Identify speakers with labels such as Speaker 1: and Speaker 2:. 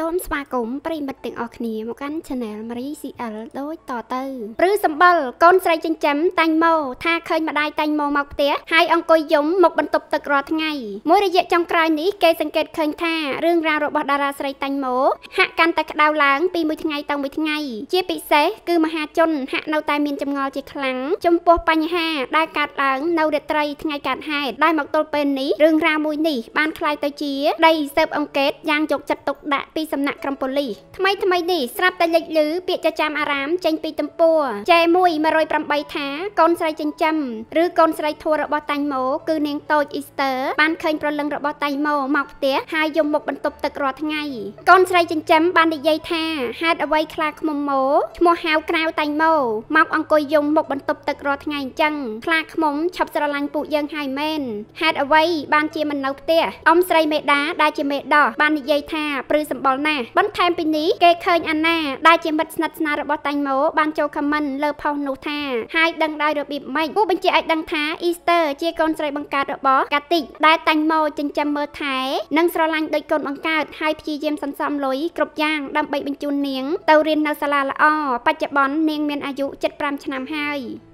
Speaker 1: សូមស្វាគមន៍ប្រិមិត្តទាំងអស់គ្នាមកកាន់ Channel Marie CL ដូចតទៅព្រឺសម្បល់កូនស្រីចិញ្ចឹមតាញ់ម៉ូថាឃើញម្ដាយតាញ់ម៉ូមកផ្ទះហើយអង្គុយយំមកបន្ទប់ទឹករាល់ថ្ងៃមួយរយៈចុងក្រោយនេះគេសង្កេតឃើញថារឿងរ៉ាវរបស់តារាស្រីតាញ់ម៉ូហាក់កាន់តែក្តៅឡើងពីមួយថ្ងៃទៅមួយថ្ងៃជាពិសេសគឺមហាជនហាក់នៅតែមានចម្ងល់ជាខ្លាំងចំពោះបញ្ហាដែលកើតឡើងនៅរាត្រីថ្ងៃកើតហេតុដែលមកទល់ពេលនេះរឿងរ៉ាវមួយនេះបានក្លាយទៅជា ដីស៊ើបអង្កេតយ៉ាងយកចិត្តទុកដាក់ពីសំណាក់ក្រុមប៉ូលីសថ្មីថ្មីនេះស្រាប់តែលេចលឺពាក្យចចាមអារាមចេញពីទំព័រចែ1 108ថាកូនស្រីចិញ្ចឹមឬកូនស្រីធัวរបស់តាញ់ម៉ូគឺនាងតូចអ៊ីស្ទ័របានឃើញប្រលឹងរបស់តាញ់ម៉ូមកផ្ទះហើយយំមុខបន្ទប់ទឹករាល់ថ្ងៃកូនស្រីចិញ្ចឹមបាននិយាយថាហេតុអ្វីខ្លាឃ្មុំម៉ូឈ្មោះហៅក្រៅតាញ់ម៉ូមកអង្គុយយំមុខបន្ទប់ទឹករាល់ថ្ងៃអញ្ចឹងខ្លាឃ្មុំឈប់ស្រឡាញ់ពួកយើងហើយមែនហេតុអ្វីបានជាមិននៅផ្ទះអ៊ំស្រីមេដាដែលជាមេដោះបាននិយាយថាព្រឺសម្បល់ណាស់បន្ថែមពីនេះគេឃើញអាណាដែលជាមិត្តស្និទ្ធស្នាលរបស់តាញ់ម៉ូបានចូលខមមិនលើផុសនោះថាហើយដឹងដោយរបៀបម៉េចគូបញ្ជាក់ឲ្យដឹងថាអ៊ីស្ទ័រជាកូនស្រីបង្កើតរបស់កាតិចដែលតាញ់ម៉ូចិញ្ចឹមមើលថែនិងស្រឡាញ់ដូចកូនបង្កើតហើយព្យាយាមសន្សំលុយគ្រប់យ៉ាងដើម្បីបញ្ជូននាងទៅរៀននៅសាលាល្អបច្ចុប្បន្ននាងមានអាយុ75ឆ្នាំហើយ